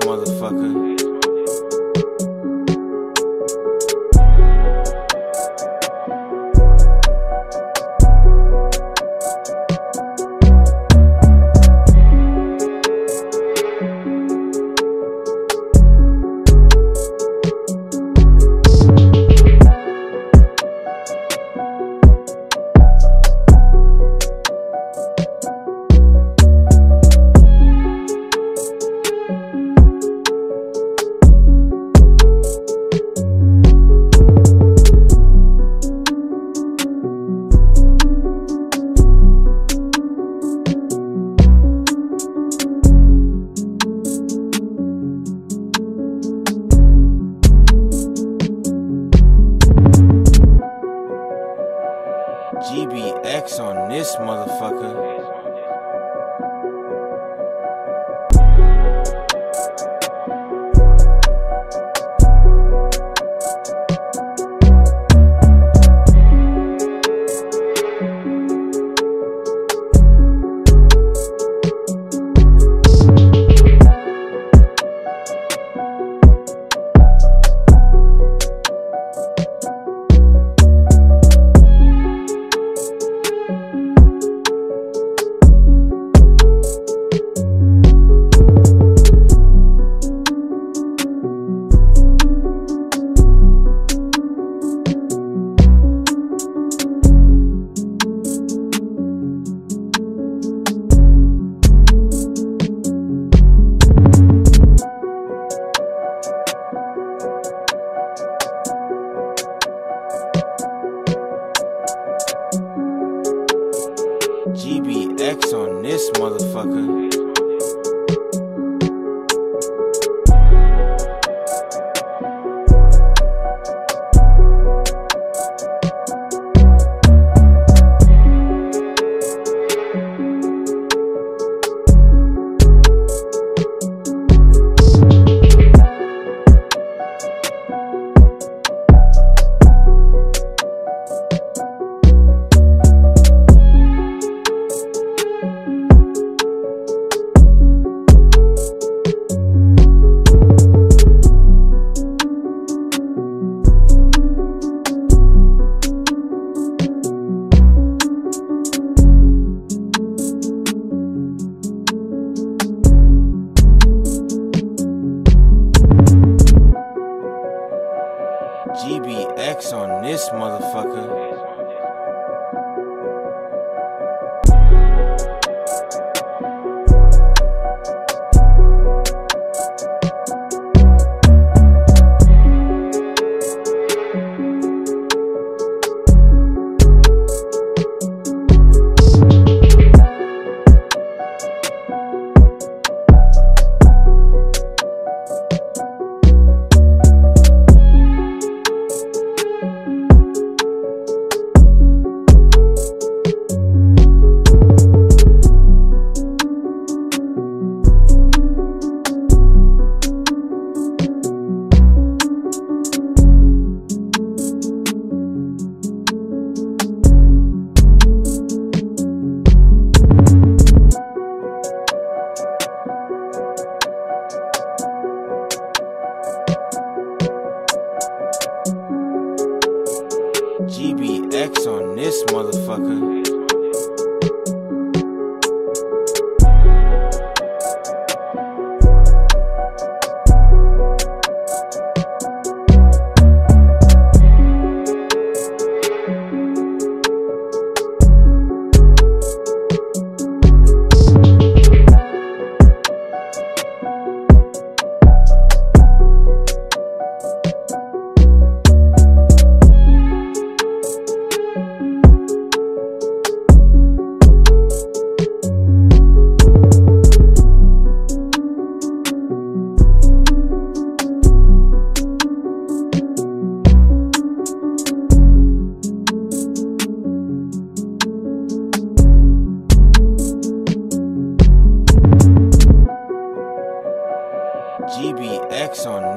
motherfucker. Motherfucker. Motherfucker.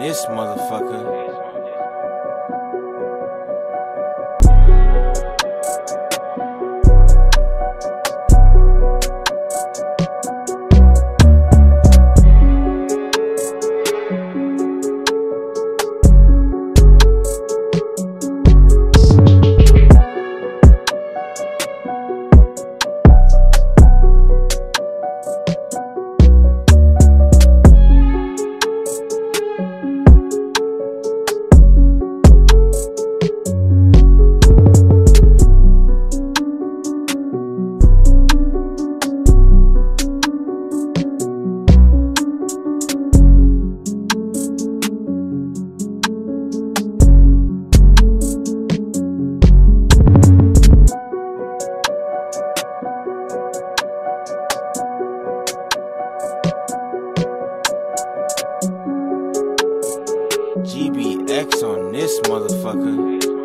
This motherfucker. Motherfucker.